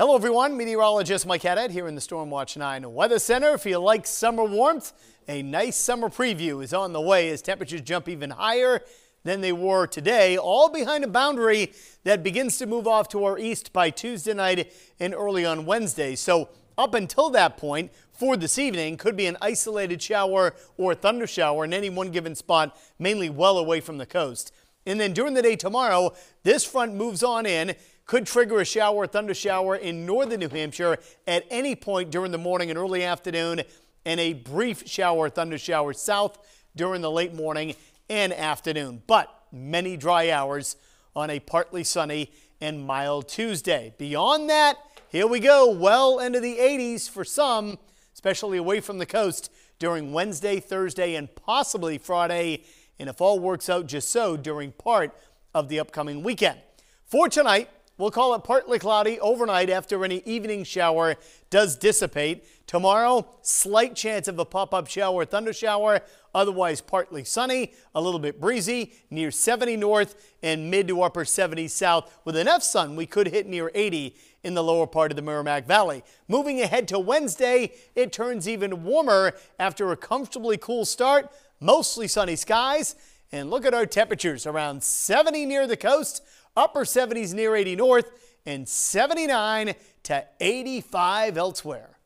Hello everyone, meteorologist Mike Haddad here in the Stormwatch 9 Weather Center. If you like summer warmth, a nice summer preview is on the way as temperatures jump even higher than they were today, all behind a boundary that begins to move off to our east by Tuesday night and early on Wednesday. So up until that point, for this evening, could be an isolated shower or thunder shower in any one given spot, mainly well away from the coast. And then during the day tomorrow, this front moves on in, could trigger a shower thunder shower in northern New Hampshire at any point during the morning and early afternoon, and a brief shower thunder shower south during the late morning and afternoon. But many dry hours on a partly sunny and mild Tuesday. Beyond that, here we go, well into the 80s for some, especially away from the coast during Wednesday, Thursday, and possibly Friday, and if all works out just so, during part of the upcoming weekend. For tonight, We'll call it partly cloudy overnight after any evening shower does dissipate. Tomorrow, slight chance of a pop-up shower, thunder shower, otherwise partly sunny, a little bit breezy, near 70 north and mid to upper 70 south. With enough sun, we could hit near 80 in the lower part of the Merrimack Valley. Moving ahead to Wednesday, it turns even warmer after a comfortably cool start, mostly sunny skies. And look at our temperatures around 70 near the coast, upper 70s near 80 north, and 79 to 85 elsewhere.